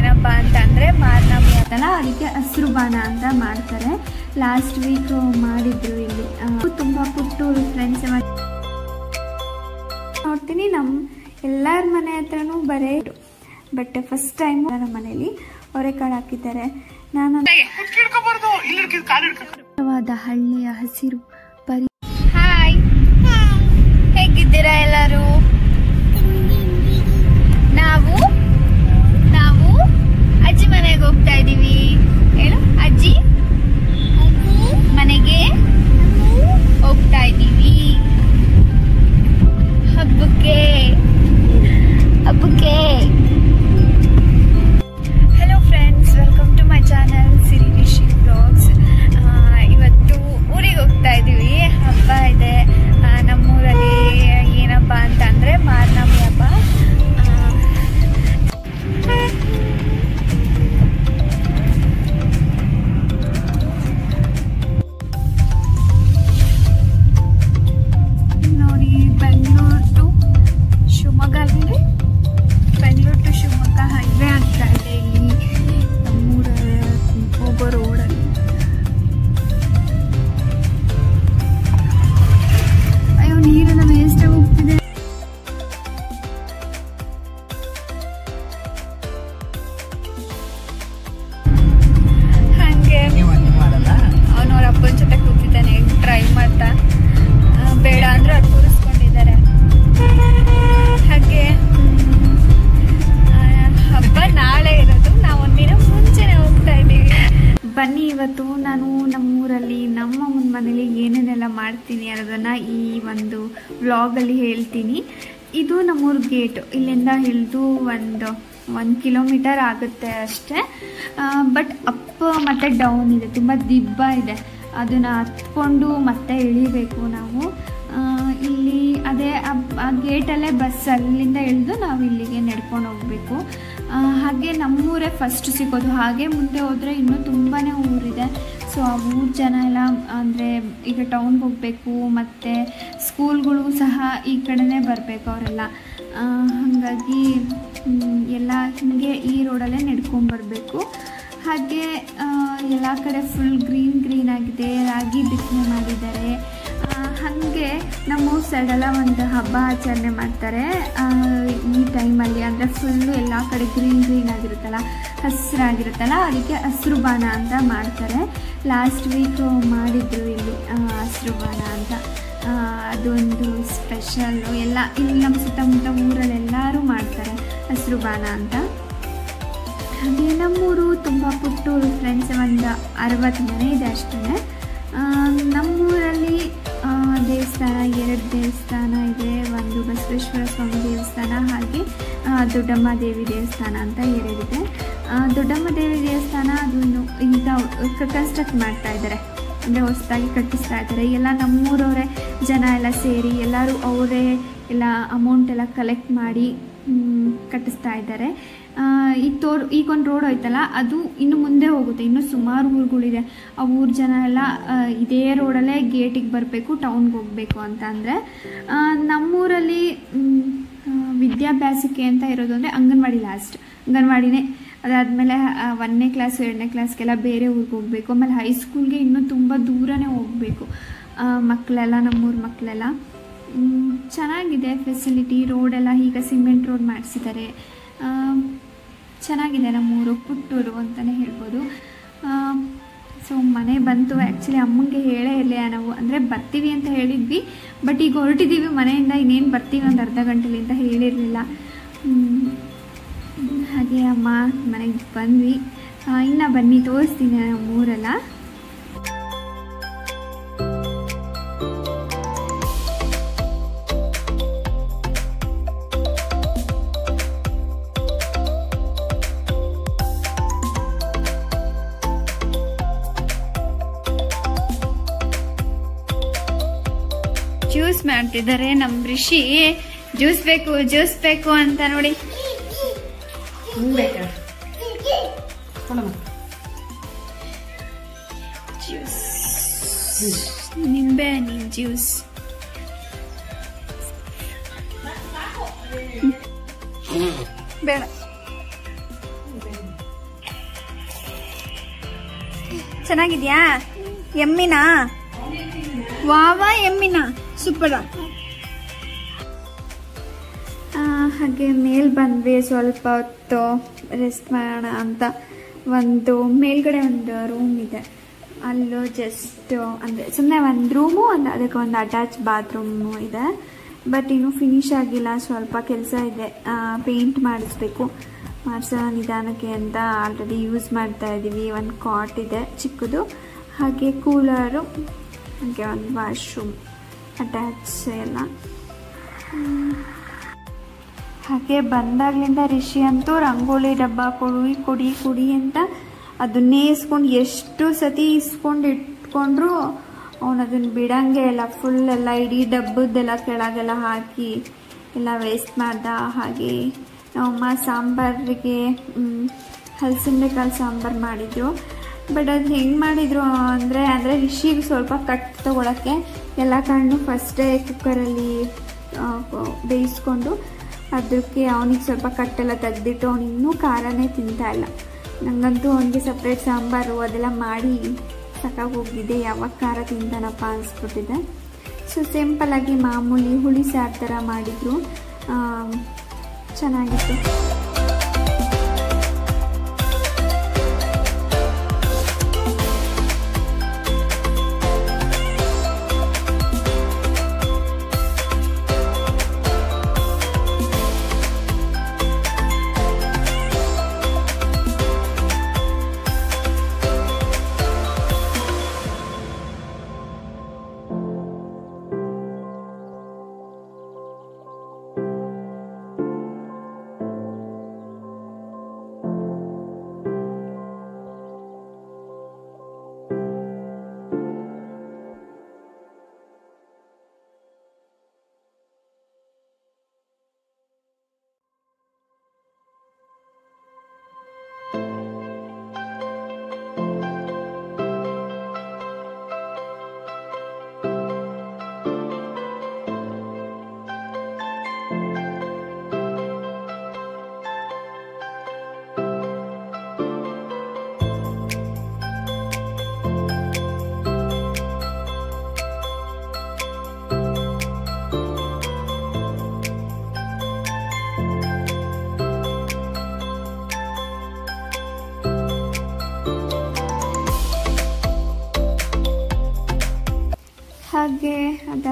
ಏನಪ್ಪ ಅಂತಂದರೆ ಮಾರ್ನಮಿ ಅಂತಲ್ಲ ಅದಕ್ಕೆ ಹಸಿರು ಬಾಣ ಅಂತ ಮಾಡ್ತಾರೆ. ಲಾಸ್ಟ್ ವೀಕ್ ಮಾಡಿದ್ರು ಇಲ್ಲಿ. ತುಂಬ ಪುಟ್ಟು ಫ್ರೆಂಡ್ಸ್ ನೋಡ್ತೀನಿ ನಮ್ಮ ಎಲ್ಲರ ಮನೆ ಹತ್ರನೂ ಬರೇ ಬಟ್ ಫಸ್ಟ್ ಟೈಮ್ ನಮ್ಮ ಮನೇಲಿ ಅವರೆಕಾಳು ಹಾಕಿದ್ದಾರೆ. ನಾನು ಹಳ್ಳಿಯ ಹಸಿರು ಬನ್ನಿ, ಇವತ್ತು ನಾನು ನಮ್ಮೂರಲ್ಲಿ, ನಮ್ಮ ಮನೇಲಿ ಏನೇನೆಲ್ಲ ಮಾಡ್ತೀನಿ ಅನ್ನೋದನ್ನು ಈ ಒಂದು ವ್ಲಾಗಲ್ಲಿ ಹೇಳ್ತೀನಿ. ಇದು ನಮ್ಮೂರ ಗೇಟ್. ಇಲ್ಲಿಂದ ಹಿಡಿದು ಒಂದು ಒಂದು ಕಿಲೋಮೀಟರ್ ಆಗುತ್ತೆ ಅಷ್ಟೇ. ಬಟ್ ಅಪ್ ಮತ್ತು ಡೌನ್ ಇದೆ, ತುಂಬ ದಿಬ್ಬ ಇದೆ. ಅದನ್ನು ಹತ್ಕೊಂಡು ಮತ್ತೆ ಇಳಿಬೇಕು ನಾವು. ಇಲ್ಲಿ ಅದೇ, ಆ ಗೇಟಲ್ಲೇ ಬಸ್ ಅಲ್ಲಿಂದ ಇಳಿದು ನಾವು ಇಲ್ಲಿಗೆ ನಡ್ಕೊಂಡು ಹೋಗಬೇಕು. ಹಾಗೆ ನಮ್ಮೂರೇ ಫಸ್ಟ್ ಸಿಗೋದು. ಹಾಗೆ ಮುಂದೆ ಹೋದರೆ ಇನ್ನೂ ತುಂಬಾ ಊರಿದೆ. ಸೊ ಆ ಊರು ಜನ ಎಲ್ಲ, ಅಂದರೆ ಈಗ ಟೌನ್ಗೆ ಹೋಗಬೇಕು, ಮತ್ತು ಸ್ಕೂಲ್ಗಳು ಸಹ ಈ ಕಡೆನೇ ಬರಬೇಕು ಅವರೆಲ್ಲ. ಹಾಗಾಗಿ ಎಲ್ಲ ಹಿಂಗೆ ಈ ರೋಡಲ್ಲೇ ನಡ್ಕೊಂಬರ್ಬೇಕು ಹಾಗೆ ಎಲ್ಲ ಕಡೆ ಫುಲ್ ಗ್ರೀನ್ ಗ್ರೀನ್ ಆಗಿದೆ. ರಾಗಿ ಬಿತ್ತನೆ ಮಾಡಿದ್ದಾರೆ. ಹಾಗೆ ನಮ್ಮ ಸೈಡೆಲ್ಲ ಒಂದು ಹಬ್ಬ ಆಚರಣೆ ಮಾಡ್ತಾರೆ. ಈ ಟೈಮಲ್ಲಿ ಅಂದರೆ ಫುಲ್ಲು ಎಲ್ಲ ಕಡೆ ಗ್ರೀನ್ ಗ್ರೀನ್ ಆಗಿರುತ್ತಲ್ಲ ಹಸಿರಾಗಿರುತ್ತಲ್ಲ ಅದಕ್ಕೆ ಹಸಿರು ಬಾಣ ಅಂತ ಮಾಡ್ತಾರೆ. ಲಾಸ್ಟ್ ವೀಕ್ ಮಾಡಿದ್ರು ಇಲ್ಲಿ ಆ, ಹಸಿರು ಬಾನ ಅಂತ. ಅದೊಂದು ಸ್ಪೆಷಲ್ಲು ಎಲ್ಲ ಇಲ್ಲಿ ನಮ್ಮ ಸುತ್ತಮುತ್ತ ಊರಲ್ಲಿ ಎಲ್ಲರೂ ಮಾಡ್ತಾರೆ ಹಸಿರು ಬಾಣ ಅಂತ. ಹಾಗೆ ನಮ್ಮೂರು ತುಂಬ ಪುಟ್ಟು ಫ್ರೆಂಡ್ಸ್ ಒಂದು ಅರವತ್ತು ಮನೆ ಇದೆ ಅಷ್ಟೇ. ನಮ್ಮೂರಲ್ಲಿ ದೇವಸ್ಥಾನ, ಎರಡು ದೇವಸ್ಥಾನ ಇದೆ. ಒಂದು ಬಸವೇಶ್ವರ ಸ್ವಾಮಿ ದೇವಸ್ಥಾನ ಹಾಗೆ ದೊಡ್ಡಮ್ಮ ದೇವಿ ದೇವಸ್ಥಾನ ಅಂತ ಎರಡಿದೆ. ದೊಡ್ಡಮ್ಮ ದೇವಿ ದೇವಸ್ಥಾನ ಅದನ್ನು ಈಗ ಕನ್ಸ್ಟ್ರಕ್ಟ್ ಮಾಡ್ತಾ ಇದ್ದಾರೆ ಅಂದರೆ ಹೊಸದಾಗಿ ಕಟ್ಟಿಸ್ತಾ ಇದ್ದಾರೆ ಎಲ್ಲ ನಮ್ಮೂರವರೇ ಜನ ಎಲ್ಲ ಸೇರಿ ಎಲ್ಲರೂ ಅವರೇ ಎಲ್ಲ ಅಮೌಂಟ್ ಎಲ್ಲ ಕಲೆಕ್ಟ್ ಮಾಡಿ ಕಟ್ಟಿಸ್ತಾ ಇದ್ದಾರೆ ಈಗ ತೋರ್, ಈಗ ಒಂದು ರೋಡ್ ಹೋಯ್ತಲ್ಲ, ಅದು ಇನ್ನು ಮುಂದೆ ಹೋಗುತ್ತೆ. ಇನ್ನು ಸುಮಾರು ಊರುಗಳಿದೆ. ಆ ಊರ ಜನ ಎಲ್ಲ ಇದೇ ರೋಡಲ್ಲೇ ಗೇಟಿಗೆ ಬರಬೇಕು ಟೌನ್ಗೆ ಹೋಗಬೇಕು ಅಂತ ಅಂದರೆ ನಮ್ಮೂರಲ್ಲಿ ವಿದ್ಯಾಭ್ಯಾಸಕ್ಕೆ ಅಂತ ಇರೋದು ಅಂದರೆ ಅಂಗನವಾಡಿ ಲಾಸ್ಟ್ ಅಂಗನವಾಡಿನೇ. ಅದಾದಮೇಲೆ ಒಂದನೇ ಕ್ಲಾಸ್ ಎರಡನೇ ಕ್ಲಾಸ್ಗೆಲ್ಲ ಬೇರೆ ಊರಿಗೆ ಹೋಗಬೇಕು. ಆಮೇಲೆ ಹೈಸ್ಕೂಲ್ಗೆ ಇನ್ನೂ ತುಂಬ ದೂರನೇ ಹೋಗಬೇಕು. ಮಕ್ಕಳೆಲ್ಲ ನಮ್ಮೂರ ಮಕ್ಕಳೆಲ್ಲ ಚೆನ್ನಾಗಿದೆ ಫೆಸಿಲಿಟಿ ರೋಡೆಲ್ಲ ಈಗ ಸಿಮೆಂಟ್ ರೋಡ್ ಮಾಡಿಸಿದ್ದಾರೆ. ಚೆನ್ನಾಗಿದೆ, ನಮ್ಮೂರು ಪುಟ್ಟೂರು ಅಂತಲೇ ಹೇಳ್ಬೋದು. ಸೊ ಮನೆ ಬಂತು. ಆ್ಯಕ್ಚುಲಿ ಅಮ್ಮಂಗೆ ಹೇಳೇ ಇರಲಿಲ್ಲ. ನಾವು ಅಂದರೆ ಬರ್ತೀವಿ ಅಂತ ಹೇಳಿದ್ವಿ. ಬಟ್ ಈಗ ಹೊರಟಿದ್ದೀವಿ ಮನೆಯಿಂದ. ಇನ್ನೇನು ಬರ್ತೀವಿ ಒಂದು ಅರ್ಧ ಗಂಟೆಲಿ ಅಂತ ಹೇಳಿರಲಿಲ್ಲ. ಹಾಗೆ ಅಮ್ಮ ಮನೆಗೆ ಬಂದ್ವಿ. ಇನ್ನು ಬನ್ನಿ, ತೋರಿಸ್ತೀನಿ ನಮ್ಮೂರೆಲ್ಲ ಜ್ಯೂಸ್ ಮಾಡ್ತಿದ್ದಾರೆ ನಮ್ ಋಷಿ ಜ್ಯೂಸ್ ಬೇಕು ಜ್ಯೂಸ್ ಬೇಕು ಅಂತ ನೋಡಿ. ನಿಂಬೆ ಹಣ್ಣಿನ ಜ್ಯೂಸ್. ಬೇಡ. ಚೆನ್ನಾಗಿದ್ಯಾ? ಎಮ್ಮಿನಾ? ವಾವ ಎಮ್ಮಿನಾ? ಸೂಪರ್ ಹಾಗೆ ಮೇಲ್ ಬಂದ್ವಿ, ಸ್ವಲ್ಪ ಹೊತ್ತು ರೆಸ್ಟ್ ಮಾಡೋಣ ಅಂತ. ಒಂದು, ಮೇಲ್ಗಡೆ ಒಂದು ರೂಮ್ ಇದೆ. ಅಲ್ಲೂ ಜಸ್ಟ್ ಅಂದರೆ ಸುಮ್ಮನೆ ಒಂದು ರೂಮು ಅದಕ್ಕೆ ಒಂದು ಅಟ್ಯಾಚ್ ಬಾತ್ರೂಮು ಇದೆ. ಬಟ್ ಇನ್ನೂ ಫಿನಿಶ್ ಆಗಿಲ್ಲ, ಸ್ವಲ್ಪ ಕೆಲಸ ಇದೆ. ಪೇಂಟ್ ಮಾಡಿಸ್ಬೇಕು. ಮಾಡಿಸೋ ನಿಧಾನಕ್ಕೆ ಅಂತ ಆಲ್ರೆಡಿ ಯೂಸ್ ಮಾಡ್ತಾ ಇದ್ದೀವಿ ಒಂದು ಕಾಟ್ ಇದೆ ಚಿಕ್ಕದು. ಹಾಗೆ ಕೂಲರು ಹಾಗೆ ಒಂದು ವಾಶ್ರೂಮ್ ಅಟ್ಯಾಚ್ ಎಲ್ಲ. ಹಾಗೆ ಬಂದಾಗ್ಲಿಂದ ರಿಷಿ ಅಂತೂ ರಂಗೋಲಿ ಡಬ್ಬ ಕೊಡಿ ಕೊಡಿ ಕೊಡಿ ಅಂತ ಅದನ್ನೇ ಇಸ್ಕೊಂಡು ಎಷ್ಟು ಸತಿ ಇಸ್ಕೊಂಡು ಇಟ್ಕೊಂಡ್ರು ಅವನು ಅದನ್ನು ಬಿಡಂಗೆ ಇಲ್ಲ ಫುಲ್ ಎಲ್ಲ ಇಡೀ ಡಬ್ಬದ್ದೆಲ್ಲ ಕೆಳಗೆಲ್ಲ ಹಾಕಿ ಎಲ್ಲ ವೇಸ್ಟ್ ಮಾಡ್ದ ಹಾಗೆ ನಮ್ಮಮ್ಮ ಸಾಂಬಾರಿಗೆ ಹಲಸಿನ ಕಾಲು ಸಾಂಬಾರು ಮಾಡಿದ್ರು ಬಟ್ ಅದು ಹೆಂಗೆ ಮಾಡಿದ್ರು ಅಂದರೆ ಅಂದರೆ ರಿಷಿಗೆ ಸ್ವಲ್ಪ ಕಟ್ ತೊಗೊಳಕ್ಕೆ ಎಲ್ಲ ಕಣ್ಣು ಫಸ್ಟೇ ಕುಕ್ಕರಲ್ಲಿ ಬೇಯಿಸ್ಕೊಂಡು ಅದಕ್ಕೆ ಅವನಿಗೆ ಸ್ವಲ್ಪ ಕಟ್ಟೆಲ್ಲ ತೆಗೆದಿಟ್ಟು ಅವನಿನ್ನೂ ಖಾರನೇ ತಿಂತಾ ಇಲ್ಲ. ನನಗಂತೂ ಅವನಿಗೆ ಸಪ್ರೇಟ್ ಸಾಂಬಾರು ಅದೆಲ್ಲ ಮಾಡಿ ಹೋಗಿದೆ ಯಾವಾಗ ಖಾರ ತಿಂತಾನಪ್ಪ ಅನಿಸ್ಬಿಟ್ಟಿದೆ. ಸೊ ಸಿಂಪಲಾಗಿ ಮಾಮೂಲಿ ಹುಳಿ ಸಾರು ಥರ ಮಾಡಿದರು. ಚೆನ್ನಾಗಿತ್ತು.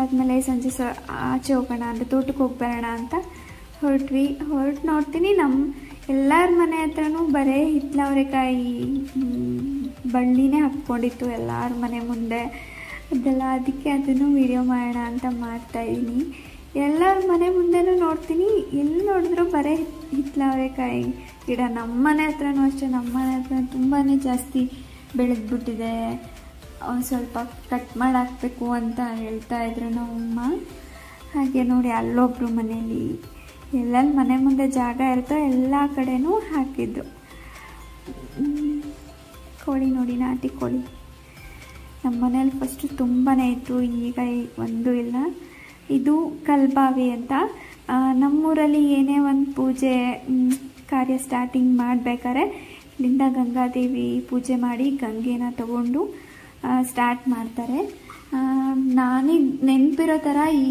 ಅದಾದಮೇಲೆ ಸಂಜೆ ಸ ಆಚೆ ಹೋಗೋಣ ಅಂತ, ತೋಟಕ್ಕೆ ಹೋಗಿ ಬರೋಣ ಅಂತ ಹೊರಟ್ವಿ. ಹೊರಟು ನೋಡ್ತೀನಿ ನಮ್ಮ ಎಲ್ಲರ ಮನೆ ಹತ್ರನೂ ಬರೀ ಹಿತ್ಲವರೆಕಾಯಿ ಬಳ್ಳಿನೇ ಹಾಕ್ಕೊಂಡಿತ್ತು ಎಲ್ಲರ ಮನೆ ಮುಂದೆ. ಅದೆಲ್ಲ ಅದಕ್ಕೆ ಅದನ್ನು ವಿಡಿಯೋ ಮಾಡೋಣ ಅಂತ ಮಾಡ್ತಾಯಿದ್ದೀನಿ ಎಲ್ಲರ ಮನೆ ಮುಂದೆನೂ ನೋಡ್ತೀನಿ. ಎಲ್ಲಿ ನೋಡಿದ್ರು ಬರೀ ಹಿತ್ಲವರೆಕಾಯಿ ಗಿಡ. ನಮ್ಮ ಮನೆ ಹತ್ರನೂ ಅಷ್ಟೇ ನಮ್ಮ ಮನೆ ಹತ್ರ ತುಂಬಾ ಜಾಸ್ತಿ ಬೆಳೆದ್ಬಿಟ್ಟಿದೆ. ಸ್ವಲ್ಪ ಕಟ್ ಮಾಡಿ ಹಾಕಬೇಕು ಅಂತ ಹೇಳ್ತಾ ಇದ್ರು ನಮ್ಮಮ್ಮ. ಹಾಗೆ ನೋಡಿ ಅಲ್ಲೊಬ್ಬರು ಮನೇಲಿ ಎಲ್ಲೆಲ್ಲಿ ಮನೆ ಮುಂದೆ ಜಾಗ ಇರುತ್ತೋ ಎಲ್ಲ ಕಡೆನೂ ಹಾಕಿದ್ರು. ಕೋಳಿ ನೋಡಿ, ನಾಟಿ ಕೋಳಿ. ನಮ್ಮ ಮನೇಲಿ ಫಸ್ಟು ತುಂಬಾ ಇತ್ತು, ಈಗ ಒಂದು ಇಲ್ಲ. ಇದು ಕಲ್ಬಾವಿ ಅಂತ. ನಮ್ಮೂರಲ್ಲಿ ಏನೇ ಒಂದು ಪೂಜೆ ಕಾರ್ಯ ಸ್ಟಾರ್ಟಿಂಗ್ ಮಾಡಬೇಕಾದ್ರೆ ಇಲ್ಲಿಂದ ಗಂಗಾದೇವಿ ಪೂಜೆ ಮಾಡಿ ಗಂಗೆನ ತಗೊಂಡು ಸ್ಟಾರ್ಟ್ ಮಾಡ್ತಾರೆ. ನಾನೇ ನೆನಪಿರೋ ಥರ ಈ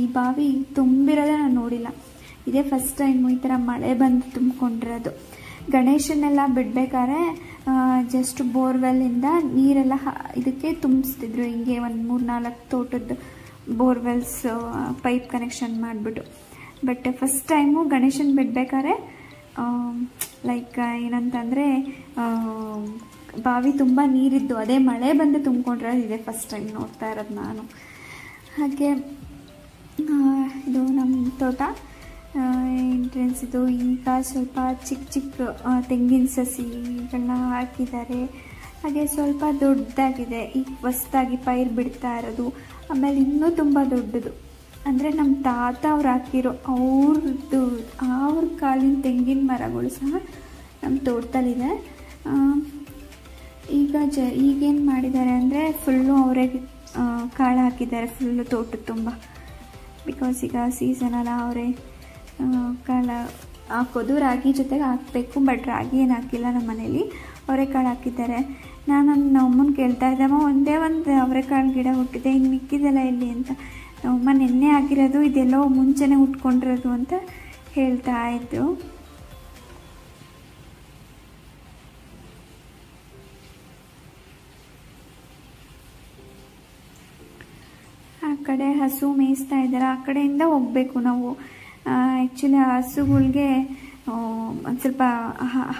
ಈ ಬಾವಿ ತುಂಬಿರೋದೇ ನಾನು ನೋಡಿಲ್ಲ. ಇದೇ ಫಸ್ಟ್ ಟೈಮು ಈ ಥರ ಮಳೆ ಬಂದು ತುಂಬಿಕೊಂಡಿರೋದು. ಗಣೇಶನ್ನೆಲ್ಲ ಬಿಡಬೇಕಾದ್ರೆ ಜಸ್ಟ್ ಬೋರ್ವೆಲ್ಲಿಂದ ನೀರೆಲ್ಲ ಇದಕ್ಕೆ ತುಂಬಿಸ್ತಿದ್ರು. ಹಿಂಗೆ ಒಂದು ಮೂರು ನಾಲ್ಕು ತೋಟದ ಬೋರ್ವೆಲ್ಸ್ ಪೈಪ್ ಕನೆಕ್ಷನ್ ಮಾಡಿಬಿಟ್ಟು. ಬಟ್ ಫಸ್ಟ್ ಟೈಮು ಗಣೇಶನ್ ಬಿಡಬೇಕಾದ್ರೆ ಲೈಕ್ ಏನಂತಂದರೆ ಬಾವಿ ತುಂಬ ನೀರಿದ್ದು ಅದೇ ಮಳೆ ಬಂದು ತುಂಬಿಕೊಂಡ್ರೆ ಇದೆ ಫಸ್ಟ್ ಟೈಮ್ ನೋಡ್ತಾ ಇರೋದು ನಾನು. ಹಾಗೆ ಇದು ನಮ್ಮ ತೋಟ. ಎಂಟ್ರೆನ್ಸ್ ಇದು. ಈಗ ಸ್ವಲ್ಪ ಚಿಕ್ಕ ಚಿಕ್ಕ ತೆಂಗಿನ ಸಸಿಗಳನ್ನ ಹಾಕಿದ್ದಾರೆ. ಹಾಗೆ ಸ್ವಲ್ಪ ದೊಡ್ಡದಾಗಿದೆ. ಈಗ ಹೊಸ್ದಾಗಿ ಪೈರು ಬಿಡ್ತಾ ಇರೋದು. ಆಮೇಲೆ ಇನ್ನೂ ತುಂಬ ದೊಡ್ಡದು. ಅಂದರೆ ನಮ್ಮ ತಾತ ಅವ್ರು ಹಾಕಿರೋ ಅವ್ರದ್ದು ಅವ್ರ ಕಾಲಿನ ತೆಂಗಿನ ಮರಗಳು ಸಹ ನಮ್ಮ ತೋಟದಲ್ಲಿದೆ. ಈಗ ಜ, ಈಗೇನು ಮಾಡಿದ್ದಾರೆ ಅಂದರೆ ಫುಲ್ಲು ಅವರೇ ಕಾಳು ಹಾಕಿದ್ದಾರೆ ಫುಲ್ಲು ತೋಟದ ತುಂಬ. ಬಿಕಾಸ್ ಈಗ ಸೀಸನಲ್ಲ ಅವರೇ ಕಾಳು ಹಾಕೋದು, ರಾಗಿ ಜೊತೆಗೆ ಹಾಕಬೇಕು ಬಟ್ ರಾಗಿ ಏನು ಹಾಕಿಲ್ಲ ನಮ್ಮ ಮನೇಲಿ. ಅವರೆಕಾಳು ಹಾಕಿದ್ದಾರೆ. ನಾನು ನನ್ನ ಅಮ್ಮನ ಕೇಳ್ತಾ ಇದ್ದಮ್ಮ ಒಂದೇ ಒಂದು ಅವರೆಕಾಳು ಗಿಡ ಹುಟ್ಟಿದೆ ಇನ್ನು ಮಿಕ್ಕಿದೆಲ್ಲ ಎಲ್ಲಿ ಅಂತ. ನಮ್ಮಮ್ಮ ನೆನ್ನೆ ಹಾಕಿರೋದು, ಇದೆಲ್ಲೋ ಮುಂಚೆನೇ ಉಟ್ಕೊಂಡಿರೋದು ಅಂತ ಹೇಳ್ತಾ ಇದ್ರು. ಕಡೆ ಹಸು ಮೇಯಿಸ್ತಾ ಇದ್ದಾರೆ, ಆ ಕಡೆಯಿಂದ ಹೋಗಬೇಕು ನಾವು. ಆ್ಯಕ್ಚುಲಿ ಹಸುಗಳ್ಗೆ ಒಂದು ಸ್ವಲ್ಪ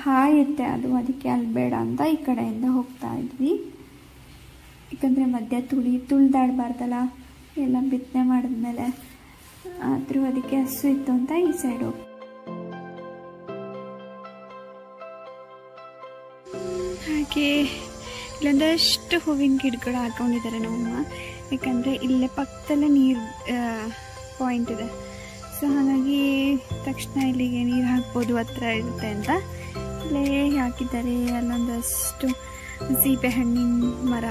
ಹಾಯುತ್ತೆ ಅದು, ಅದಕ್ಕೆ ಅಲ್ಲಿ ಬೇಡ ಅಂತ ಈ ಕಡೆಯಿಂದ ಹೋಗ್ತಾ ಇದ್ವಿ. ಯಾಕಂದರೆ ಮಧ್ಯ ತುಳಿ, ತುಳಿದಾಡಬಾರ್ದಲ್ಲ, ಎಲ್ಲ ಬಿತ್ತನೆ ಮಾಡಿದ್ಮೇಲೆ. ಆದರೂ ಅದಕ್ಕೆ ಹಸು ಇತ್ತು ಅಂತ ಈ ಸೈಡ್ ಹೋಗ್ತೀವಿ ಹಾಗೆ ಇಲ್ಲೊಂದಷ್ಟು ಹೂವಿನ ಗಿಡಗಳು ಹಾಕೊಂಡಿದ್ದಾರೆ ನಮ್ಮಮ್ಮ ಯಾಕಂದರೆ ಇಲ್ಲೇ ಪಕ್ಕದಲ್ಲೇ ನೀರು ಪಾಯಿಂಟ್ ಇದೆ. ಸೊ ಹಾಗಾಗಿ ತಕ್ಷಣ ಇಲ್ಲಿಗೆ ನೀರು ಹಾಕ್ಬೋದು, ಹತ್ರ ಇರುತ್ತೆ ಅಂತ. ಇಲ್ಲೇ ಹಾಕಿದ್ದಾರೆ ಅಲ್ಲೊಂದಷ್ಟು ಸೀಬೆ ಹಣ್ಣಿನ ಮರ.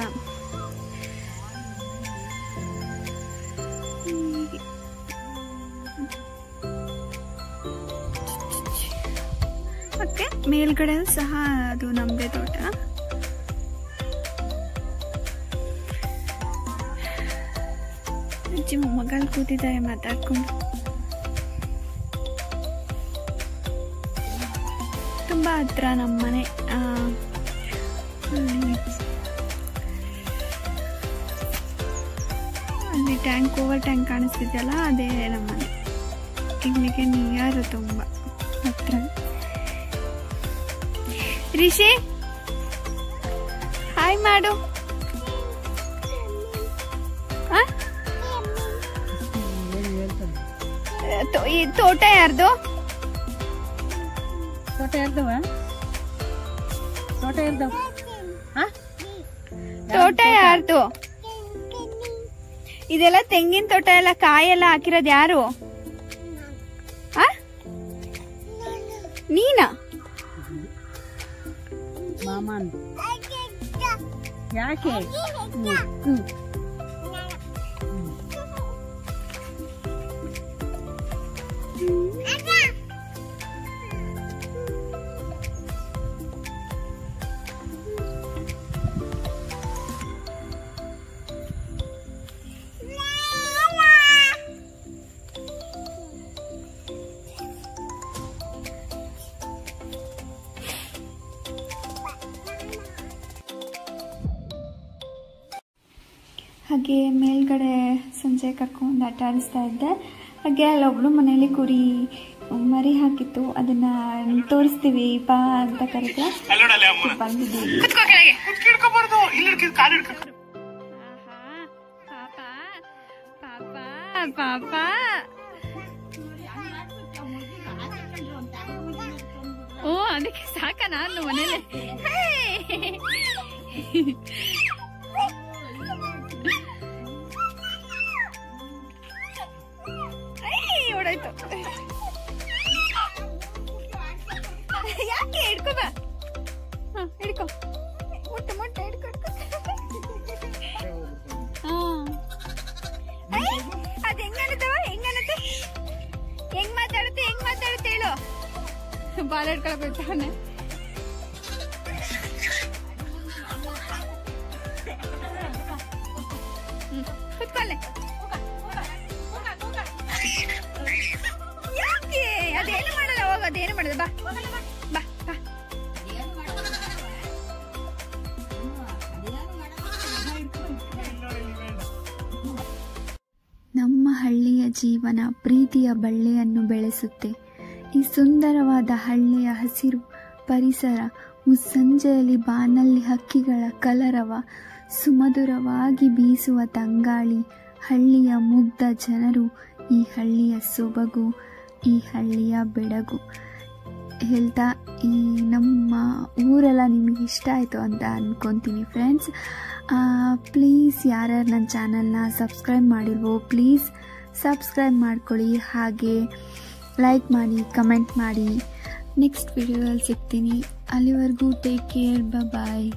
ಓಕೆ ಮೇಲ್ಗಡೆ ಸಹ ಅದು ನಮ್ಮದೇ ತೋಟ. ಅಜ್ಜಿ ಮೊಮ್ಮಗಳು ಕೂತಿದ್ದಾರೆ ಮಾತಾಡ್ಕೊಂಡು ತುಂಬ ಹತ್ರ ನಮ್ಮನೆ ಅಲ್ಲಿ ಟ್ಯಾಂಕ್ ಓವರ್ ಟ್ಯಾಂಕ್ ಕಾಣಿಸ್ತಿದೆಯಲ್ಲ ಅದೇ ನಮ್ಮನೆ ಇಲ್ಲಿಗೆ ನಿಯಾರು ತುಂಬ ಹತ್ರ ರಿಷಿ ಹಾಯ್ ಮಾಡು ಈ ತೋಟ ಯಾರ್ದು? ತೋಟ ಯಾರ್ದವ? ತೋಟ ಇರ್ದವ ತೋಟ ಯಾರ್ದು? ಇದೆಲ್ಲ ತೆಂಗಿನ ತೋಟ ಎಲ್ಲ ಕಾಯೆಲ್ಲ ಹಾಕಿರೋದು ಯಾರು? ನೀನಾ? ಮಾಮನ್. ಯಾಕೆ? ಹಾಗೆ ಮೇಲ್ಗಡೆ ಸಂಜೆ ಕರ್ಕೊಂಡು ಆಟ ಆಡಿಸ್ತಾ ಇದ್ದೆ. ಹಾಗೆ ಅಲ್ಲೊಬ್ಳು ಮನೇಲಿ ಕುರಿ ಮರಿ ಹಾಕಿತ್ತು. ಅದನ್ನ ತೋರಿಸ್ತೀವಿ ಬಾ ಅಂತ ಕರೆದ್ರೆ ಬಂದಿದ್ದೀವಿ. ಪಾಪ ಓ ಅದಕ್ಕೆ ಸಾಕ ನಾನು ಮನೇಲಿ? ಹೋಗ್ತಾವನೆ ಕುತ್ಕೊಳ್ಳೆ. ಯಾಕೆ? ಅದೇನು ಮಾಡಲ್ಲ ಹೋಗ ಅದೇನು ಮಾಡಲ್ಲ ಬಾ. ಬಾ ಬಾ. ನಮ್ಮ ಹಳ್ಳಿಯ ಜೀವನ ಪ್ರೀತಿಯ ಬಳ್ಳಿಯನ್ನು ಬೆಳೆಸುತ್ತೆ. ಈ ಸುಂದರವಾದ ಹಳ್ಳಿಯ ಹಸಿರು ಪರಿಸರ, ಮುಸ್ಸಂಜೆಯಲ್ಲಿ ಬಾನಲ್ಲಿ ಹಕ್ಕಿಗಳ ಕಲರವ, ಸುಮಧುರವಾಗಿ ಬೀಸುವ ತಂಗಾಳಿ, ಹಳ್ಳಿಯ ಮುಗ್ಧ ಜನರು, ಈ ಹಳ್ಳಿಯ ಸೊಬಗು, ಈ ಹಳ್ಳಿಯ ಬೆಡಗು. ಹೇಳ್ತಾ, ಈ ನಮ್ಮ ಊರೆಲ್ಲ ನಿಮಗೆ ಇಷ್ಟ ಆಯಿತು ಅಂತ ಅಂದ್ಕೊತೀನಿ ಫ್ರೆಂಡ್ಸ್ ಪ್ಲೀಸ್ ಯಾರ್ಯಾರು ನನ್ನ ಚಾನಲ್ನ ಸಬ್ಸ್ಕ್ರೈಬ್ ಮಾಡಿಲ್ವೋ ಪ್ಲೀಸ್ ಸಬ್ಸ್ಕ್ರೈಬ್ ಮಾಡ್ಕೊಳ್ಳಿ. ಹಾಗೆ ಲೈಕ್ ಮಾಡಿ ಕಮೆಂಟ್ ಮಾಡಿ. ನೆಕ್ಸ್ಟ್ ವಿಡಿಯೋದಲ್ಲಿ ಸಿಗ್ತೀನಿ. ಅಲ್ಲಿವರೆಗೂ ಟೇಕ್ ಕೇರ್ ಬಾಯ್